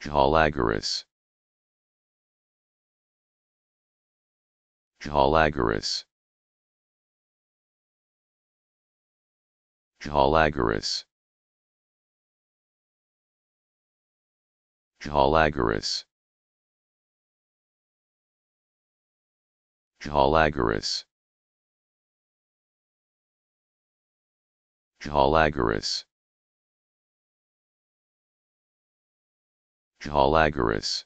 Jalagaris Jalagaris Jalagaris Jalagaris Jalagaris Jalagaris Jalagaris